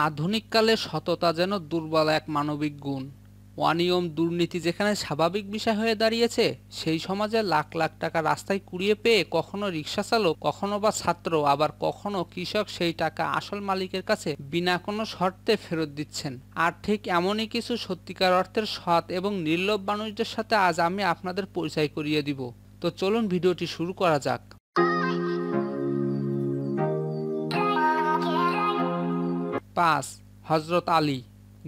আধুনিককালে সততা যেন দুর্বল এক মানবিক গুণ। অনিয়ম দুর্নীতি যেখানে স্বাভাবিক বিষয় হয়ে দাঁড়িয়েছে, সেই সমাজে লাখ লাখ টাকা রাস্তায় কুড়িয়ে পেয়ে কখনো রিক্সা চালক কখনো বা ছাত্র, আবার কখনো কৃষক সেই টাকা আসল মালিকের কাছে বিনা কোনো শর্তে ফেরত দিচ্ছেন। আর ঠিক এমনই কিছু সত্যিকার অর্থের সৎ এবং নির্লোভ মানুষদের সাথে আজ আমি আপনাদের পরিচয় করিয়ে দিব। তো চলুন ভিডিওটি শুরু করা যাক। পাঁচ হজরত আলী।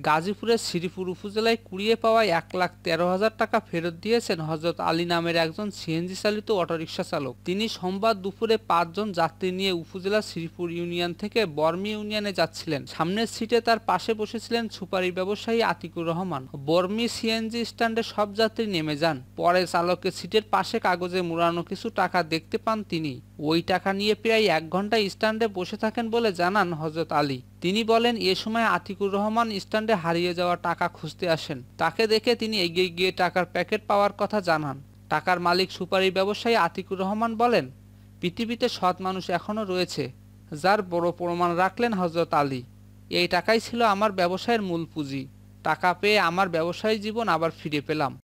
গাজীপুরের শ্রীপুর উপজেলায় কুড়িয়ে পাওয়া এক লাখ তেরো হাজার টাকা ফেরত দিয়েছেন হজরত আলী নামের একজন সিএনজি চালিত অটোরিকশা চালক। তিনি সোমবার দুপুরে পাঁচজন যাত্রী নিয়ে উপজেলা শ্রীপুর ইউনিয়ন থেকে বর্মি ইউনিয়নে যাচ্ছিলেন। সামনের সিটে তার পাশে বসেছিলেন সুপারি ব্যবসায়ী আতিকুর রহমান। বর্মি সিএনজি স্ট্যান্ডে সব যাত্রী নেমে যান। পরে চালকের সিটের পাশে কাগজে মোড়ানো কিছু টাকা দেখতে পান তিনি। ওই টাকা নিয়ে প্রায় এক ঘণ্টা স্ট্যান্ডে বসে থাকেন বলে জানান হজরত আলী। তিনি বলেন, এ সময় আতিকুর রহমান স্ট্যান্ডে হারিয়ে যাওয়া টাকা খুঁজতে আসেন। তাকে দেখে তিনি এগিয়ে গিয়ে টাকার প্যাকেট পাওয়ার কথা জানান। টাকার মালিক সুপারি ব্যবসায়ী আতিকুর রহমান বলেন, পৃথিবীতে সৎ মানুষ এখনও রয়েছে, যার বড় প্রমাণ রাখলেন হজরত আলী। এই টাকাই ছিল আমার ব্যবসায়ের মূল পুঁজি। টাকা পেয়ে আমার ব্যবসায়ী জীবন আবার ফিরে পেলাম।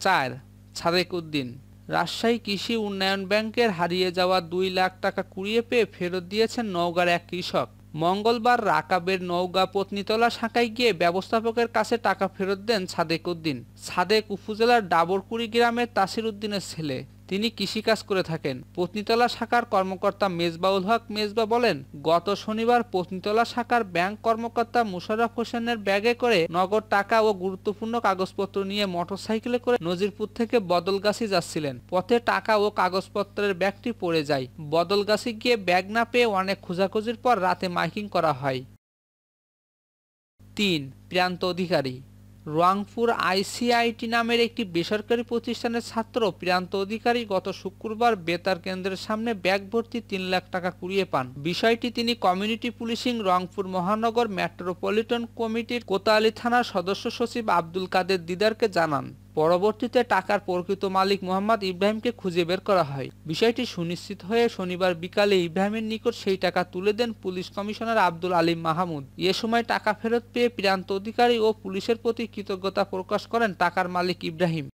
চার, সাদেক উদ্দিন। রাজশাহী কৃষি উন্নয়ন ব্যাংকের হারিয়ে যাওয়া দুই লাখ টাকা কুড়িয়ে পেয়ে ফেরত দিয়েছেন নওগাঁর এক কৃষক। মঙ্গলবার রাকাবের নওগাঁ পত্নীতলা শাখায় গিয়ে ব্যবস্থাপকের কাছে টাকা ফেরত দেন সাদেক উদ্দিন। সাদেক উপজেলার ডাবরকুড়ি গ্রামের তাসির উদ্দিনের ছেলে। তিনি কৃষিকাজ করে থাকেন। পত্নীতলা শাখার কর্মকর্তা মেজবাউল হক মেজবা বলেন, গত শনিবার পত্নীতলা শাখার ব্যাংক কর্মকর্তা মুশারফ হোসেনের ব্যাগে করে নগদ টাকা ও গুরুত্বপূর্ণ কাগজপত্র নিয়ে মোটরসাইকেলে করে নজিরপুর থেকে বদলগাছি যাচ্ছিলেন। পথে টাকা ও কাগজপত্রের ব্যাগটি পড়ে যায়। বদলগাছি গিয়ে ব্যাগ না পেয়ে অনেক খোঁজাখুঁজির পর রাতে মাইকিং করা হয়। তিন, প্রান্ত অধিকারী রংপুর আইসিআইটি নামের একটি বেসরকারি প্রতিষ্ঠানের ছাত্র প্রান্ত অধিকারী গত শুক্রবার বেতার কেন্দ্রের সামনে ব্যাগ ভর্তি তিন লাখ টাকা কুড়িয়ে পান। বিষয়টি তিনি কমিউনিটি পুলিশিং রংপুর মহানগর মেট্রোপলিটন কমিটির কোতালি থানার সদস্য সচিব আব্দুল কাদের দিদারকে জানান। পরবর্তীতে টাকার প্রকৃত মালিক মোহাম্মদ ইব্রাহিমকে খুঁজে বের করা হয়। বিষয়টি সুনিশ্চিত হয়ে শনিবার বিকালে ইব্রাহিমের নিকট সেই টাকা তুলে দেন পুলিশ কমিশনার আব্দুল আলিম মাহমুদ। এ সময় টাকা ফেরত পেয়ে প্রান্ত অধিকারী ও পুলিশের প্রতি কৃতজ্ঞতা প্রকাশ করেন টাকার মালিক ইব্রাহিম।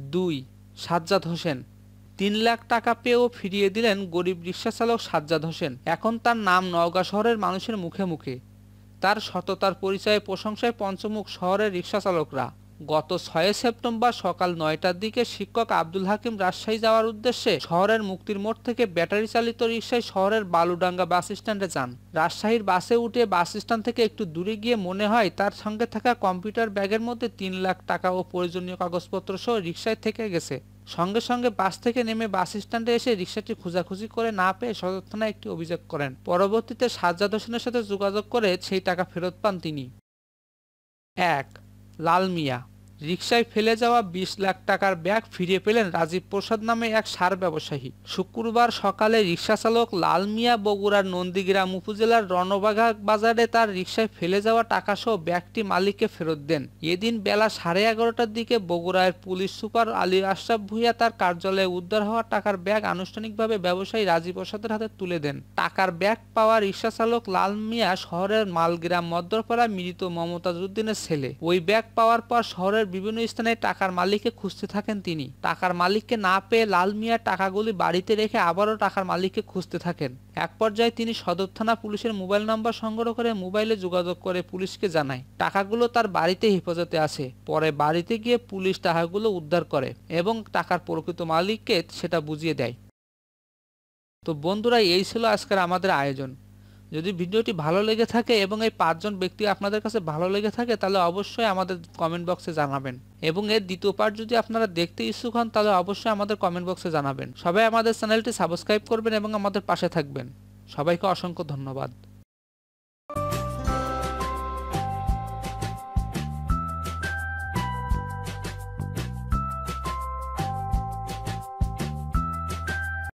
দুই, সাজ্জাদ হোসেন। তিন লাখ টাকা পেয়েও ফিরিয়ে দিলেন গরিব রিক্সা চালক সাজ্জাদ হোসেন। এখন তার নাম নওগাঁ শহরের মানুষের মুখে মুখে। তার সততার পরিচয়ে প্রশংসায় পঞ্চমুখ শহরের রিক্সা চালকরা গত ছয় সেপ্টেম্বর সকাল নয়টার দিকে শিক্ষক আব্দুল হাকিম রাজশাহী যাওয়ার উদ্দেশ্যে শহরের মুক্তির মোড় থেকে ব্যাটারি চালিত রিক্সায় শহরের বালুডাঙ্গা বাস স্ট্যান্ডে যান। রাজশাহীর বাসে উঠে বাস স্ট্যান্ড থেকে একটু দূরে গিয়ে মনে হয় তার সঙ্গে থাকা কম্পিউটার ব্যাগের মধ্যে তিন লাখ টাকা ও প্রয়োজনীয় কাগজপত্র সহ রিক্সায় থেকে গেছে। সঙ্গে সঙ্গে বাস থেকে নেমে বাস স্ট্যান্ডে এসে রিক্সাটি খোঁজাখুঁজি করে না পেয়ে সদর থানায় একটি অভিযোগ করেন। পরবর্তীতে সাজ্জাদ হোসেনের সাথে যোগাযোগ করে সেই টাকা ফেরত পান তিনি। এক লাল মিয়া রিকশায় ফেলে যাওয়া বিশ লাখ টাকার ব্যাগ ফিরে পেলেন রাজীব প্রসাদ নামে এক সার ব্যবসায়ী। শুক্রবার সকালে রিক্সা চালক লাল মিয়া বগুড়ার নন্দীগ্রাম উপজেলার রণবাঘা বাজারে তার রিক্সায় ফেলে যাওয়া টাকা সহ ব্যাগটি মালিককে ফেরত দেন। এদিন বেলা সাড়ে এগারোটার দিকে বগুড়ার পুলিশ সুপার আলী আশরাফ ভুইয়া তার কার্যালয়ে উদ্ধার হওয়া টাকার ব্যাগ আনুষ্ঠানিকভাবে ব্যবসায়ী রাজীব প্রসাদের হাতে তুলে দেন। টাকার ব্যাগ পাওয়া রিক্সা চালক লাল মিয়া শহরের মালগ্রাম মদ্দরপাড়া মৃত মমতাজ উদ্দিনের ছেলে। ওই ব্যাগ পাওয়ার পর শহরের বিভিন্ন স্থানে টাকার মালিককে খুঁজতে থাকেন তিনি। টাকার মালিককে না পেয়ে লাল মিয়ার টাকাগুলি বাড়িতে রেখে আবারও টাকার মালিককে খুঁজতে থাকেন। এক পর্যায়ে তিনি সদর থানা পুলিশের মোবাইল নাম্বার সংগ্রহ করে মোবাইলে যোগাযোগ করে পুলিশকে জানায়। টাকাগুলো তার বাড়িতে হেফাজতে আছে। পরে বাড়িতে গিয়ে পুলিশ টাকাগুলো উদ্ধার করে এবং টাকার প্রকৃত মালিককে সেটা বুঝিয়ে দেয়। তো বন্ধুরা, এই ছিল আজকের আমাদের আয়োজন। যদি ভিডিওটি ভালো লেগে থাকে এবং এই পাঁচজন ব্যক্তি আপনাদের কাছে ভালো লেগে থাকে, তাহলে অবশ্যই আমাদের কমেন্ট বক্সে জানাবেন। এবং এর দ্বিতীয় পার্ট যদি আপনারা দেখতে ইচ্ছুক হন, তাহলে অবশ্যই আমাদের কমেন্ট বক্সে জানাবেন। সবাই আমাদের চ্যানেলটি সাবস্ক্রাইব করবেন এবং আমাদের পাশে থাকবেন। সবাইকে অসংখ্য ধন্যবাদ।